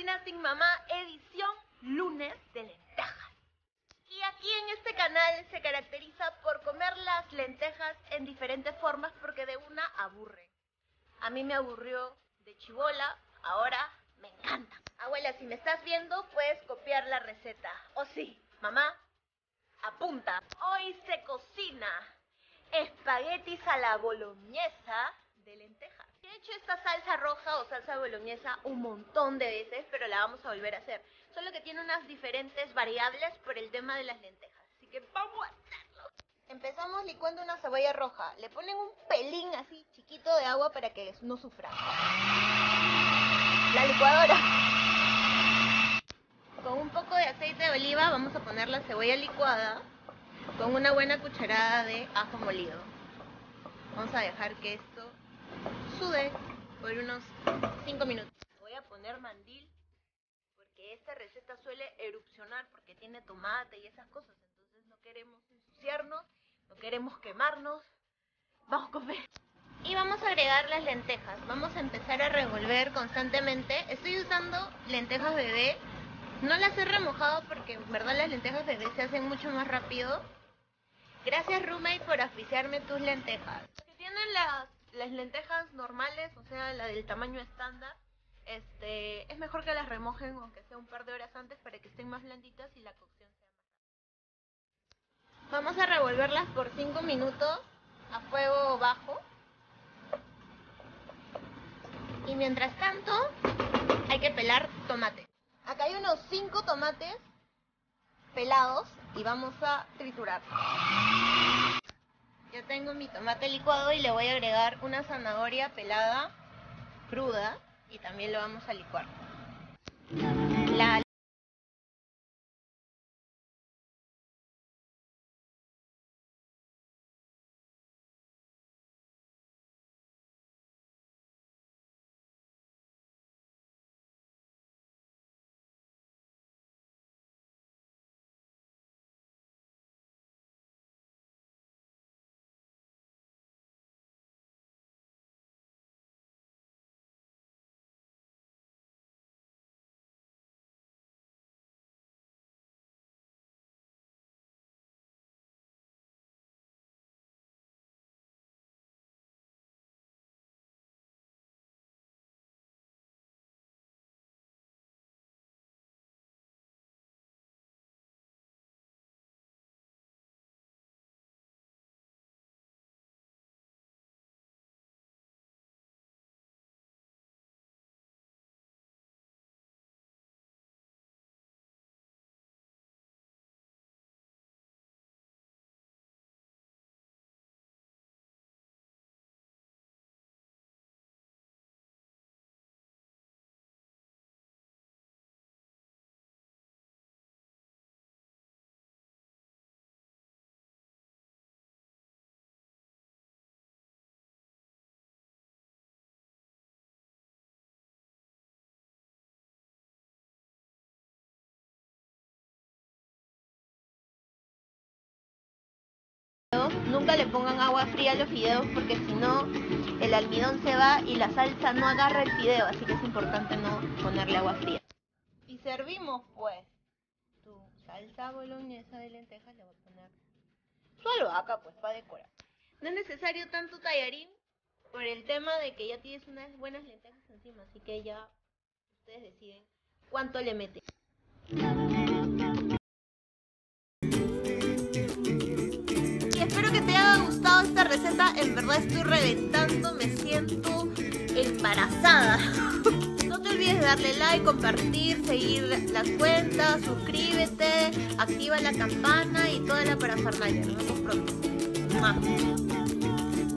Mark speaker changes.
Speaker 1: Cocina sin Mamá, edición lunes de lentejas. Y aquí en este canal se caracteriza por comer las lentejas en diferentes formas porque de una aburre. A mí me aburrió de chivola, ahora me encanta. Abuela, si me estás viendo, puedes copiar la receta. O sí, mamá, apunta. Hoy se cocina espaguetis a la boloñesa de lentejas. He hecho esta salsa roja o salsa boloñesa un montón de veces, pero la vamos a volver a hacer. Solo que tiene unas diferentes variables por el tema de las lentejas. Así que vamos a hacerlo. Empezamos licuando una cebolla roja. Le ponen un pelín así chiquito de agua para que no sufra. La licuadora. Con un poco de aceite de oliva vamos a poner la cebolla licuada con una buena cucharada de ajo molido. Vamos a dejar que por unos 5 minutos. Voy a poner mandil porque esta receta suele erupcionar porque tiene tomate y esas cosas. Entonces no queremos ensuciarnos, no queremos quemarnos. Vamos a comer. Y vamos a agregar las lentejas. Vamos a empezar a revolver constantemente. Estoy usando lentejas bebé. No las he remojado porque en verdad las lentejas bebé se hacen mucho más rápido. Gracias roommate por oficiarme tus lentejas. Que tienen las, las lentejas normales, o sea, la del tamaño estándar. Este, es mejor que las remojen aunque sea un par de horas antes para que estén más blanditas y la cocción sea más rápida. Vamos a revolverlas por 5 minutos a fuego bajo. Y mientras tanto, hay que pelar tomate. Acá hay unos 5 tomates pelados y vamos a triturar. Ya tengo mi tomate licuado y le voy a agregar una zanahoria pelada, cruda, y también lo vamos a licuar. Nunca le pongan agua fría a los fideos porque si no el almidón se va y la salsa no agarra el fideo, así que es importante no ponerle agua fría. Y servimos pues tu salsa boloñesa de lentejas, le voy a poner solo acá pues para decorar. No es necesario tanto tallarín por el tema de que ya tienes unas buenas lentejas encima, así que ya ustedes deciden cuánto le meten. Receta. En verdad estoy reventando, me siento embarazada. No te olvides de darle like, compartir, seguir las cuentas, suscríbete, activa la campana y toda la parafernalia. Nos vemos pronto.